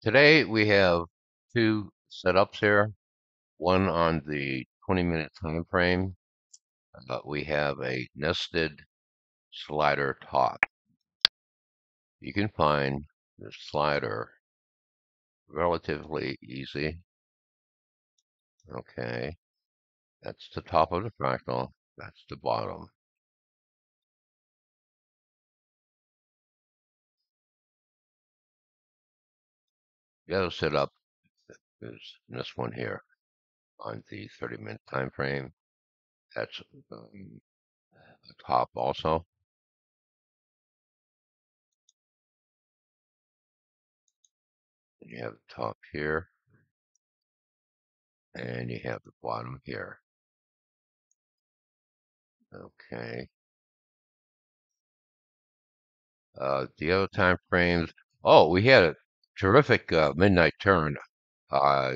Today we have two setups here. One on the 20 minute time frame. Uh, we have a nested slider top. You can find the slider relatively easy. Okay, that's the top of the fractal. That's the bottom. The other setup is this one here on the 30 minute time frame. That's um, top also. You have the top here, and you have the bottom here. Okay. Uh, the other time frames. Oh, we had a terrific uh, midnight turn. Uh,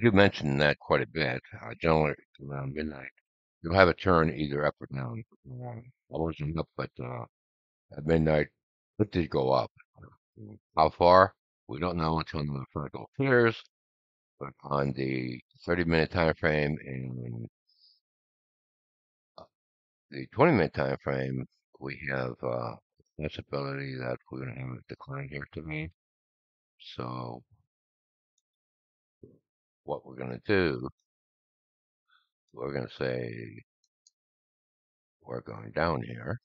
you mentioned that quite a bit. Uh, generally around midnight, you'll have a turn either up or down. Um, I wasn't up, but uh, at midnight, it did go up. How far? We don't know until the fractal clears. But on the 30 minute time frame and the 20 minute time frame, we have uh, possibility that we're going to have a decline here to me. So what we're going to do, we're going to say we're going down here.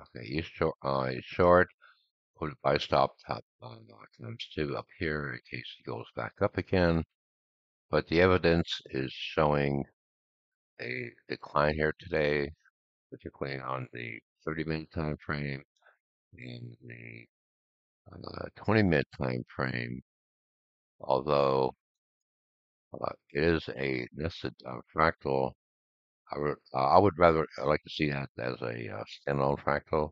Okay, he's short, uh, short. Put a buy stop top uh, times two up here in case he goes back up again. But the evidence is showing a decline here today, particularly on the 30 minute time frame and the uh, 20 minute time frame. Although uh, it is a nested uh, fractal, I would uh, I would rather I like to see that as a uh, standalone fractal,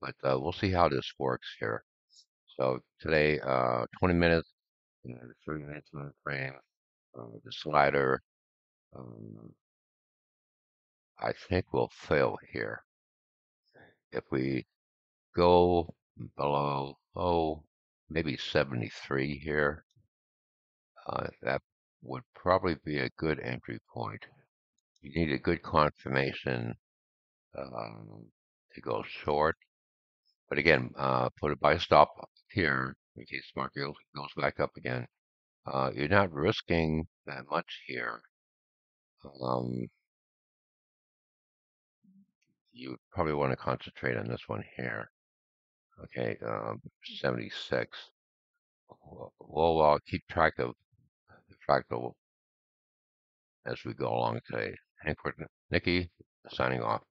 but uh, we'll see how this works here. So today, 20 minutes, you know, 30 minute time frame, the slider. Um, I think will fail here. If we go below, oh, maybe 73 here, uh, that would probably be a good entry point. You need a good confirmation um, to go short. But again, uh, put a buy stop here in case market goes back up again. Uh, you're not risking that much here. Um, you probably want to concentrate on this one here. Okay, um, 76. We'll uh, keep track of the fractal as we go along today. Hank Wernicki, signing off.